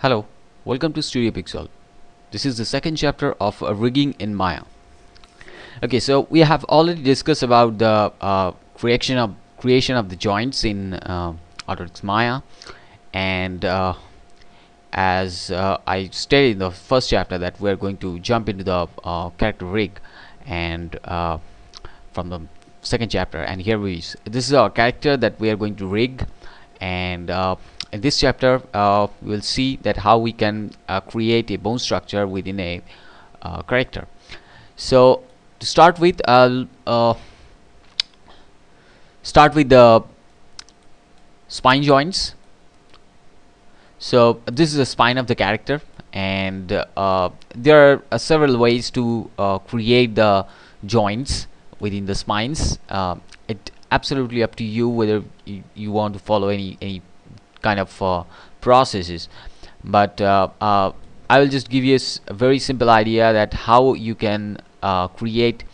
Hello, welcome to Stereopixol. This is the second chapter of uh, rigging in Maya. Okay, so we have already discussed about the uh, creation of creation of the joints in uh, Autodesk Maya, and uh, as uh, I stated in the first chapter that we are going to jump into the uh, character rig, and uh, from the second chapter, and here we this is our character that we are going to rig, and in this chapter uh, we will see that how we can uh, create a bone structure within a uh, character. So to start with I'll uh, start with the spine joints. So this is the spine of the character and uh, there are uh, several ways to create the joints within the spines. It absolutely up to you whether you, you want to follow any any kind of uh, processes. But uh, uh, I will just give you a very simple idea that how you can uh, create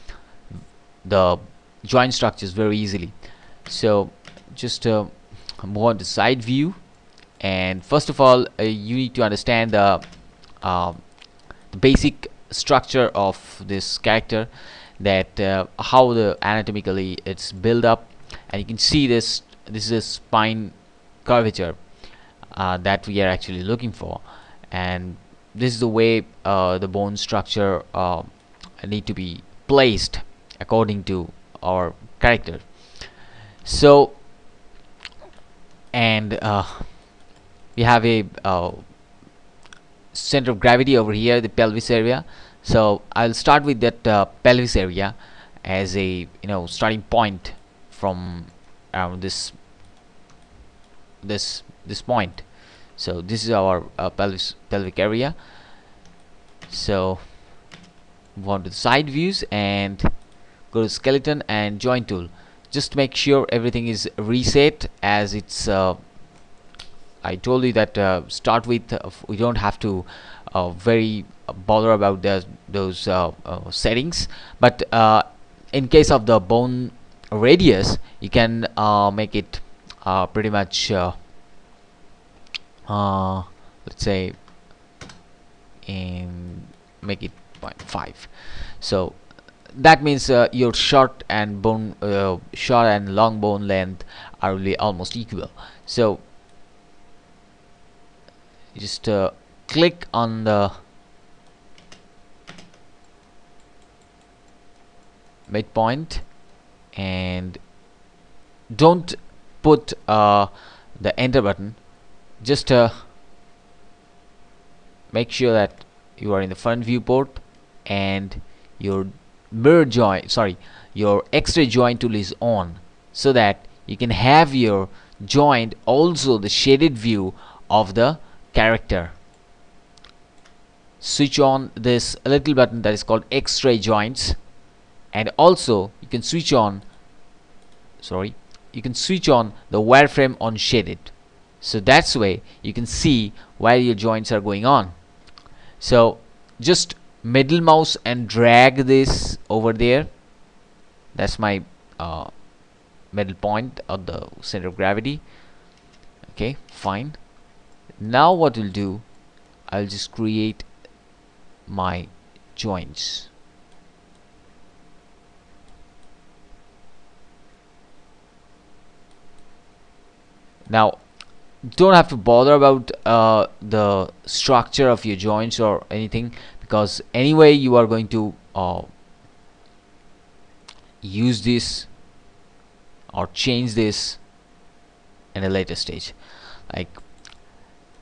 the joint structures very easily. So just uh, move on to side view. And first of all uh, you need to understand the, the, basic structure of this character that how the anatomically it's built up. And you can see this this is a spine curvature uh, that we are actually looking for. And this is the way uh, the bone structure uh, need to be placed according to our character. So and uh, we have a uh, center of gravity over here the pelvis area. So I'll start with that uh, pelvis area as a you know starting point from around this this this point. So this is our uh, pelvis pelvic area. So move on to the side views and go to skeleton and joint tool. Just make sure everything is reset as it's uh, I told you that uh, start with uh, we don't have to uh, very bother about the, those uh, settings. But in case of the bone radius you can make it pretty much uh, let's say and make it 0.5 so that means uh, your short and bone uh, short and long bone length are really almost equal. So just uh, click on the midpoint and don't put uh, the enter button just uh, make sure that you are in the front viewport and your mirror joint sorry your x-ray joint tool is on so that you can have your joint also the shaded view of the character. Switch on this little button that is called x-ray joints and also you can switch on sorry you can switch on the wireframe on shaded so that's way you can see where your joints are going on. So just middle mouse and drag this over there. That's my uh, middle point of the center of gravity. Okay fine. Now what we'll do I'll just create my joints. Now don't have to bother about uh, the structure of your joints or anything because anyway you are going to uh, use this or change this in a later stage. Like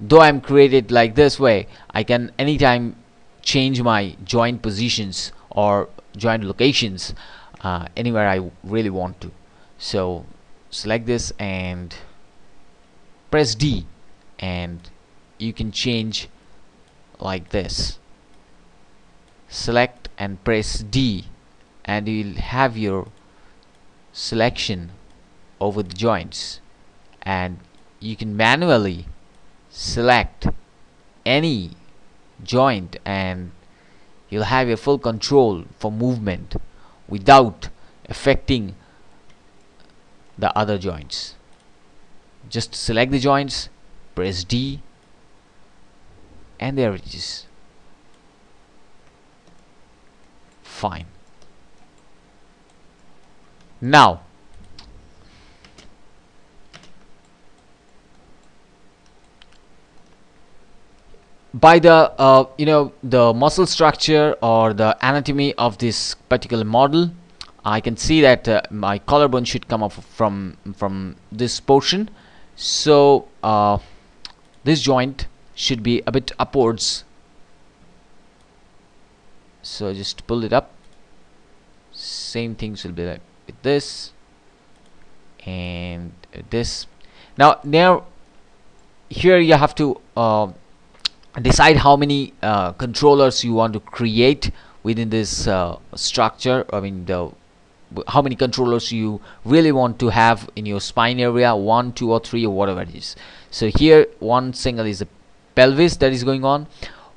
though I'm created like this way I can anytime change my joint positions or joint locations uh, anywhere I really want to. So select this and press D and you can change like this. Select and press D and you'll have your selection over the joints. And you can manually select any joint and you'll have your full control for movement without affecting the other joints just select the joints press D and there it is. Fine. Now by the uh, you know the muscle structure or the anatomy of this particular model I can see that uh, my collarbone should come up from from this portion so uh, this joint should be a bit upwards. So just pull it up. Same things will be like with this and this. Now now here you have to uh, decide how many uh, controllers you want to create within this uh, structure I mean the how many controllers you really want to have in your spine area one two or three or whatever it is. So here one single is the pelvis that is going on.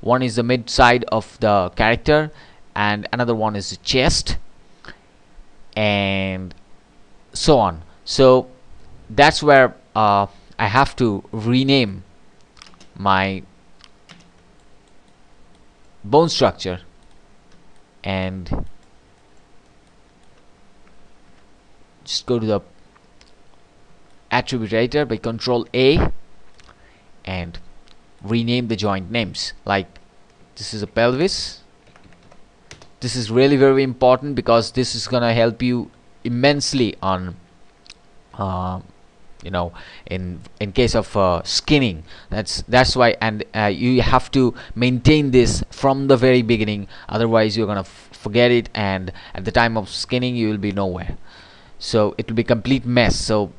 One is the mid side of the character and another one is the chest and so on. So that's where uh, I have to rename my bone structure and just go to the attribute editor by control A and rename the joint names. Like this is a pelvis. This is really very important because this is gonna help you immensely on uh, you know in in case of uh, skinning. That's that's why and uh, you have to maintain this from the very beginning. Otherwise you're gonna forget it and at the time of skinning you will be nowhere so it will be complete mess. So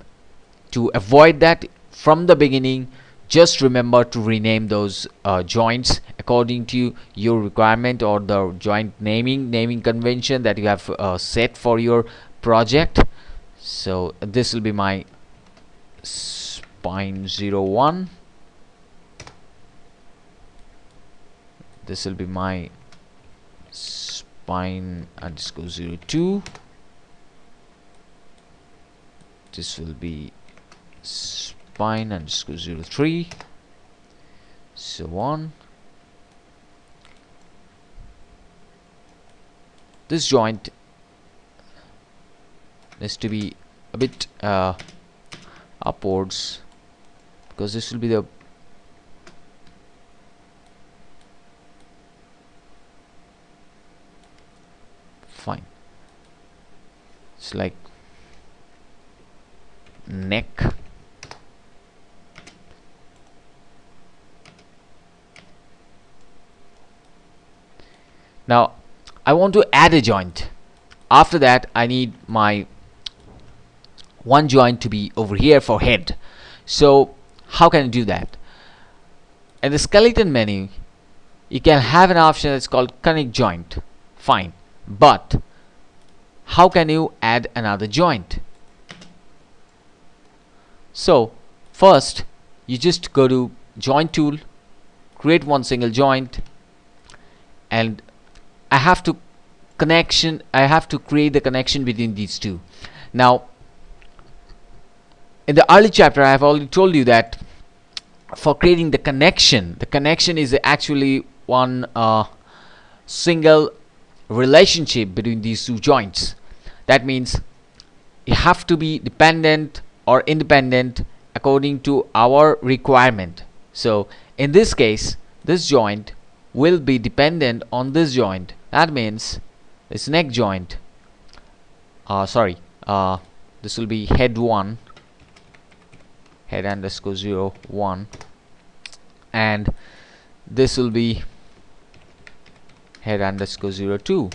to avoid that from the beginning just remember to rename those uh, joints according to your requirement or the joint naming naming convention that you have uh, set for your project. So this will be my spine 01 this will be my spine underscore 02 this will be spine underscore 03 so on. This joint needs to be a bit uh, upwards because this will be the fine. It's like neck now I want to add a joint. After that I need my one joint to be over here for head. So how can I do that? In the skeleton menu you can have an option that's called connect joint. Fine. But how can you add another joint so first you just go to joint tool create one single joint and I have to connection I have to create the connection between these two. Now in the early chapter I have already told you that for creating the connection the connection is actually one uh, single relationship between these two joints. That means you have to be dependent or independent according to our requirement. So in this case this joint will be dependent on this joint. That means this neck joint uh, sorry uh, this will be head 1 head underscore 0 1 and this will be head underscore 0 2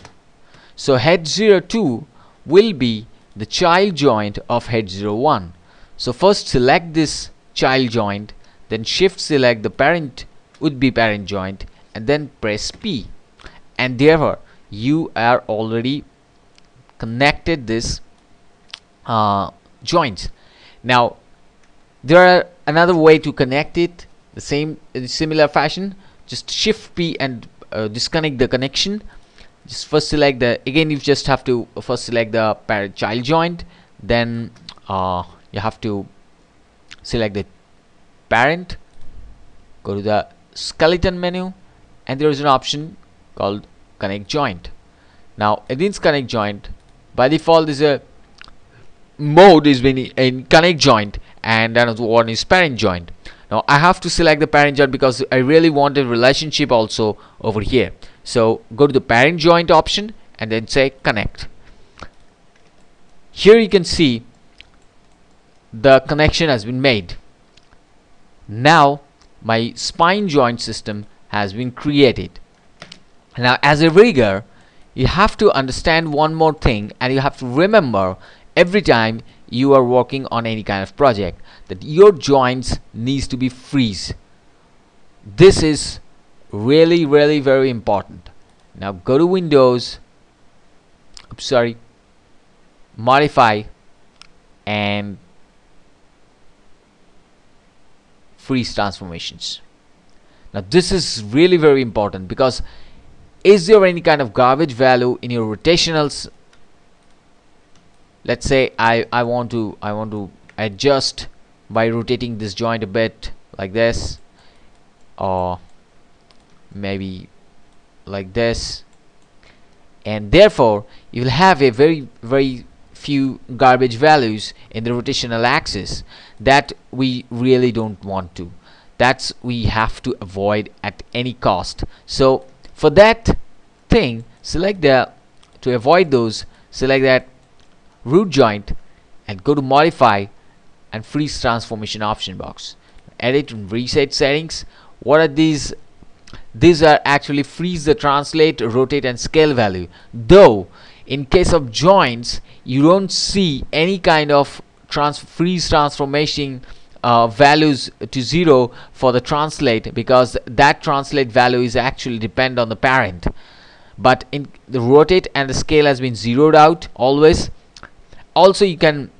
so head 0 2 will be the child joint of head 0 1 so first select this child joint, then shift select the parent would be parent joint and then press P. And therefore you are already connected this uh, joints. Now there are another way to connect it the same similar fashion just shift P and uh, disconnect the connection just first select the again you just have to first select the parent child joint then uh, you have to select the parent go to the skeleton menu and there is an option called connect joint. Now in this connect joint by default is a mode is been in connect joint and another one is parent joint. Now I have to select the parent joint because I really want a relationship also over here. So go to the parent joint option and then say connect. Here you can see the connection has been made. Now my spine joint system has been created. Now as a rigger you have to understand one more thing and you have to remember every time you are working on any kind of project that your joints needs to be freeze. This is really really very important. Now go to windows oops, sorry modify and freeze transformations. Now this is really very important because is there any kind of garbage value in your rotationals let's say I I want to I want to adjust by rotating this joint a bit like this or maybe like this. And therefore you'll have a very very few garbage values in the rotational axis that we really don't want to. That's we have to avoid at any cost. So for that thing select the to avoid those select that root joint and go to modify and freeze transformation option box. Edit and reset settings. What are these? These are actually freeze the translate rotate and scale value. Though in case of joints you don't see any kind of trans freeze transformation uh, values to zero for the translate because that translate value is actually depend on the parent. But in the rotate and the scale has been zeroed out always. Also you can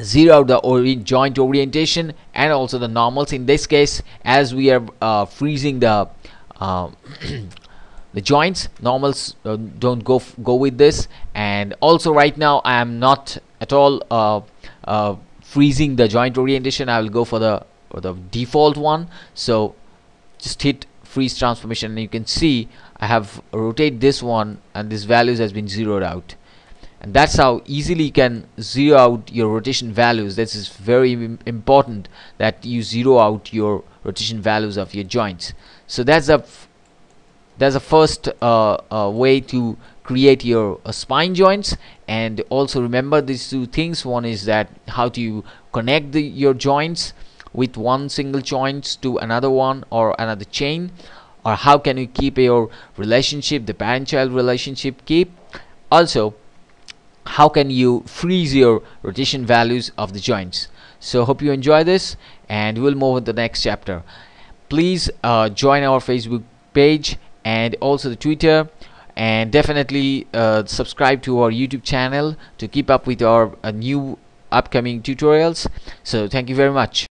zero out the ori joint orientation and also the normals. In this case as we are uh, freezing the uh, the joints. Normals don't go go with this. And also right now I am not at all uh, uh, freezing the joint orientation. I will go for the the default one. So just hit freeze transformation. And you can see I have rotate this one and this values has been zeroed out. And that's how easily you can zero out your rotation values. This is very important that you zero out your rotation values of your joints. So that's a that's a first uh, uh, way to create your uh, spine joints. And also remember these two things. One is that how do you connect the, your joints with one single joints to another one or another chain? Or how can you keep your relationship the parent-child relationship keep? Also how can you freeze your rotation values of the joints? So hope you enjoy this and we'll move on to the next chapter. Please uh, join our facebook page and also the twitter. And definitely uh, subscribe to our youtube channel to keep up with our uh, new upcoming tutorials. So thank you very much